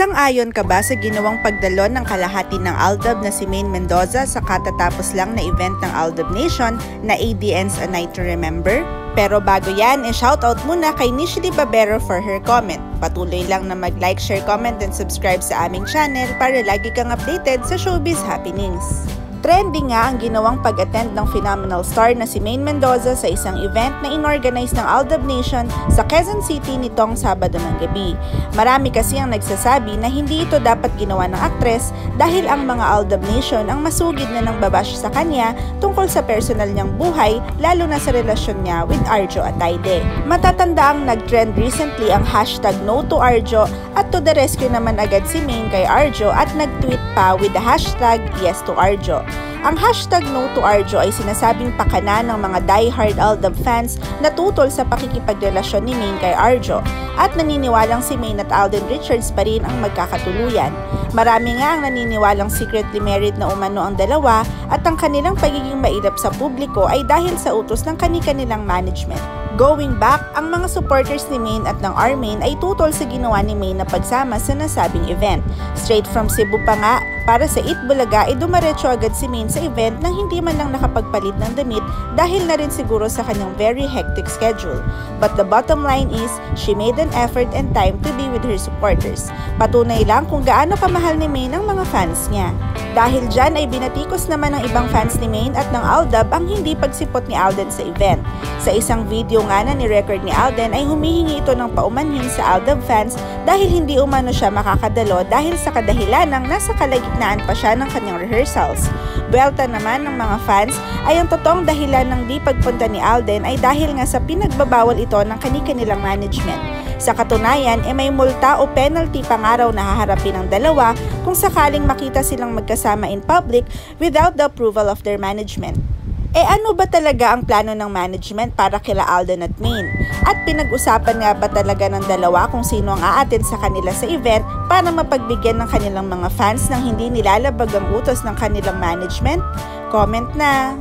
Sang-ayon ka ba sa ginawang pagdalo ng kalahati ng Aldab na si Maine Mendoza sa katatapos lang na event ng Aldab Nation na ADN's A Night to Remember? Pero bago yan, i-shoutout muna kay Nishli Babero for her comment. Patuloy lang na mag-like, share, comment, and subscribe sa aming channel para lagi kang updated sa showbiz happenings. Trending nga ang ginawang pag-attend ng phenomenal star na si Maine Mendoza sa isang event na inorganize ng Aldab Nation sa Quezon City nitong Sabado ng gabi. Marami kasi ang nagsasabi na hindi ito dapat ginawa ng aktres dahil ang mga Aldab Nation ang masugid na ng babash sa kanya tungkol sa personal niyang buhay lalo na sa relasyon niya with Arjo Atayde. Matatanda ang nag-trend recently ang hashtag no to Arjo at to the rescue naman agad si Maine kay Arjo at nag-tweet pa with the hashtag yes to Arjo. Ang hashtag no to Arjo ay sinasabing pakana ng mga die-hard Aldab fans na tutol sa pakikipagrelasyon ni Maine kay Arjo at naniniwalang si Maine at Alden Richards pa rin ang magkakatuluyan. Marami nga ang naniniwalang secretly married na umano ang dalawa at ang kanilang pagiging mailap sa publiko ay dahil sa utos ng kani-kanilang management. Going back, ang mga supporters ni Maine at ng Armain ay tutol sa ginawa ni Maine na pagsama sa nasabing event. Straight from Cebu pa nga, para sa Eat Bulaga ay dumaretso agad si Maine sa event nang hindi man lang nakapagpalit ng damit dahil na rin siguro sa kanyang very hectic schedule. But the bottom line is, she made an effort and time to be with her supporters. Patunay lang kung gaano kamahal ni Maine ang mga fans niya. Dahil dyan ay binatikos naman ng ibang fans ni Maine at ng Aldab ang hindi pagsipot ni Alden sa event. Sa isang video nga na ni-record ni Alden ay humihingi ito ng paumanhin sa Aldab fans dahil hindi umano siya makakadalo dahil sa kadahilan ng nasa kalagitnaan pa siya ng kanyang rehearsals. Belta naman ng mga fans ay ang totoong dahilan ng di pagpunta ni Alden ay dahil nga sa pinagbabawal ito ng kani-kanilang management. Sa katunayan, e may multa o penalty pang araw na haharapin ng dalawa kung sakaling makita silang magkasama in public without the approval of their management. E ano ba talaga ang plano ng management para kila Alden at Maine? At pinag-usapan nga ba talaga ng dalawa kung sino ang aatin sa kanila sa event para mapagbigyan ng kanilang mga fans ng hindi nilalabag ang utos ng kanilang management? Comment na!